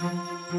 Música